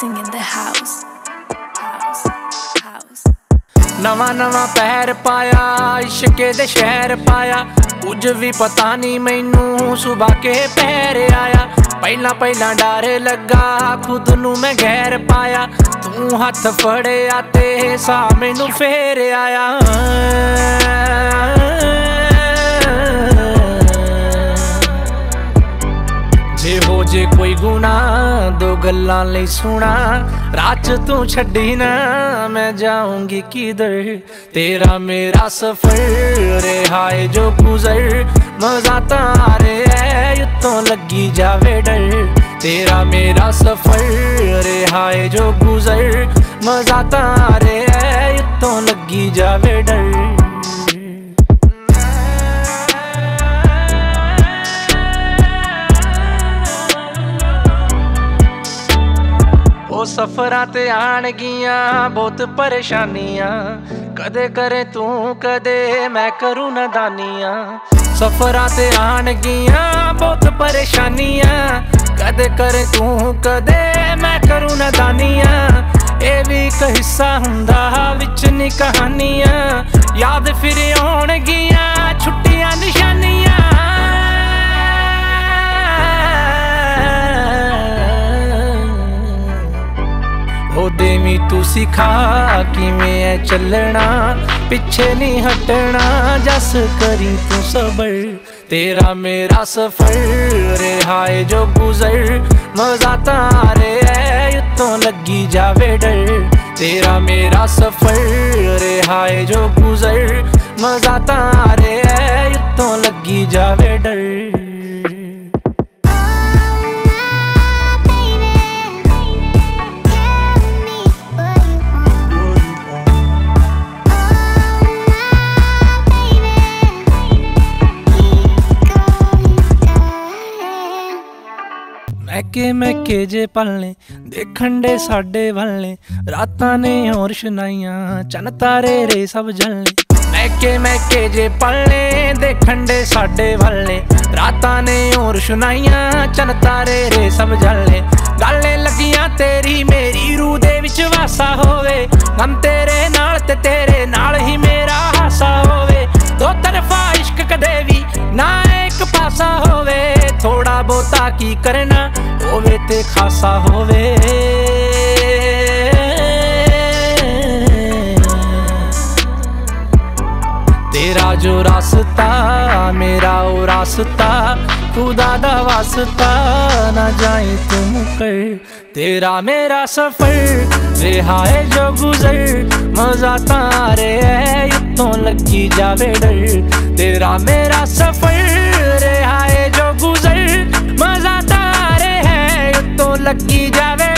mixing in the house. ਨਵਾਂ ਨਵਾਂ ਪੈਰ ਪਾਇਆ, ਇਸ਼ਕ ਦੇ ਸ਼ਹਿਰ ਪਾਇਆ। ਕੁਝ ਵੀ ਪਤਾ ਨਹੀਂ ਮੈਨੂੰ ਸੁਬਾ ਕੇ ਪੈਰ ਆਇਆ। ਪਹਿਲਾਂ ਪਹਿਲਾਂ ਡਰ ਲੱਗਾ, ਖੁਦ ਨੂੰ ਮੈਂ ਗੈਰ ਪਾਇਆ। ਤੂੰ ਹੱਥ ਫੜਿਆ ਤੇ ਸਾਹ ਮੈਨੂੰ ਫੇਰ ਆਇਆ। ਜੇ ਕੋਈ ਗੁਨਾ ਦੋ ਗੱਲਾਂ ਲਈ ਸੁਣਾ। ਰਾਤ ਤੂੰ ਛੱਡੀ ਨਾ, ਮੈਂ ਜਾਊਂਗੀ ਕਿਧਰ? ਤੇਰਾ ਮੇਰਾ ਸਫਰ ਰਿਹਾਏ ਜੋ ਗੁਜ਼ਰ। ਮਜ਼ਾ ਤਾਂ ਆ ਰਿਹਾ ਯੁੱਤੋਂ ਲੱਗੀ ਜਾਵੇ ਡਰ। ਤੇਰਾ ਮੇਰਾ ਸਫਰ ਰਿਹਾਏ ਜੋ ਗੁਜ਼ਰ। ਮਜ਼ਾ ਤਾਂ ਆ ਰਿਹਾ ਯੁੱਤੋਂ ਲੱਗੀ ਜਾਵੇ ਡਰ। ਸਫਰਾਂ ਤੇ ਆਣਗੀਆਂ ਬਹੁਤ ਪਰੇਸ਼ਾਨੀਆਂ। ਕਦੇ ਕਰੇ ਤੂੰ, ਕਦੇ ਮੈਂ ਕਰੂ ਨਦਾਨੀਆਂ। ਸਫਰਾਂ ਤੇ ਆਣਗੀਆਂ ਬਹੁਤ ਪਰੇਸ਼ਾਨੀਆਂ। ਕਦੇ ਕਰੇ ਤੂੰ, ਕਦੇ ਮੈਂ ਕਰੂ ਨਦਾਨੀਆਂ। ਇਹ ਵੀ ਇੱਕ ਹਿੱਸਾ ਹੁੰਦਾ, ਵਿੱਚ ਨੀ ਕਹਾਣੀਆਂ ਯਾਦ ਫਿਰ ਆਉਣਗੀਆਂ ਉਹ ਦੇਵੀ ਤੂੰ ਸਿਖਾ ਕਿਵੇਂ ਐ ਚੱਲਣਾ, ਪਿੱਛੇ ਨਹੀਂ ਹਟਣਾ, ਜਸ ਕਰੀ ਤੂੰ ਸਬਰ। ਤੇਰਾ ਮੇਰਾ ਸਫਰ ਰਿਹਾਏ ਜੋ ਗੁਜ਼ਰ, ਮਜ਼ਾ ਤਾਂ ਆ ਰਿਹਾ ਉਤੋਂ ਲੱਗੀ ਜਾਵੇ ਡਰ। ਤੇਰਾ ਮੇਰਾ ਸਫਰ ਰਿਹਾਏ ਜੋ ਗੁਜ਼ਰ, ਮਜ਼ਾ ਤਾਂ ਆ ਰਿਹਾ ਉਤੋਂ ਲੱਗੀ ਜਾਵੇ ਡਰ। ਮੈਕੇ ਮੈਕੇ ਜੇ ਪਲਨੇ ਦੇਖਣ ਦੇ ਸਾਡੇ ਵੱਲੇ ਰਾਤਾਂ ਨੇ ਹੋਰ ਸੁਣਾਈਆਂ, ਚੰਨ ਤਾਰੇ ਰੇ ਸਭ ਜਲਨੇ ਮੈਕੇ ਮੈਕੇ ਜੇ ਪਲਨੇ ਦੇਖਣ ਦੇ ਸਾਡੇ ਵੱਲੇ ਰਾਤਾਂ ਨੇ ਹੋਰ ਸੁਣਾਈਆਂ, ਚੰਨ ਤਾਰੇ ਰੇ ਸਭ ਜਲਨੇ ਗੱਲੇ ਲੱਗੀਆਂ ਤੇਰੀ, ਮੇਰੀ ਰੂਹ ਦੇ ਵਿੱਚ ਵਾਸਾ ਹੋਵੇ। ਗਮ ਤੇਰੇ ਨਾਲ ਤੇ ਤੇਰੇ ਨਾਲ ਹੀ ਮੇਰਾ ਹਾਸਾ ਹੋਵੇ। ਦੋ ਤਰਫਾ ਇਸ਼ਕ ਕਦੇ ਵੀ ਨਾ ਇੱਕ ਪਾਸਾ ਹੋਵੇ। ਥੋੜਾ ਬੋਤਾ ਕੀ ਕਰਨਾ ਹੋਵੇ ਤੇ ਖਾਸਾ ਹੋਵੇ। ਤੇਰਾ ਜੋ ਰਸਤਾ, ਮੇਰਾ ਉਹ ਰਸਤਾ, ਖੁਦਾ ਦਾ ਵਾਸਤਾ, ਨਾ ਜਾਈ ਤੂੰ ਕਰ ਤੇਰਾ ਮੇਰਾ ਸਫਰ ਰਿਹਾਏ ਜੋ ਗੁਜ਼ਰ। ਮਜ਼ਾ ਤਾਂ ਰਿਹਾ ਉਤੋਂ ਲੱਗੀ ਜਾਵੇ ਡਰ। ਤੇਰਾ ਮੇਰਾ ਸਫਰ ਲੱਗੀ ਜਾਵੇ।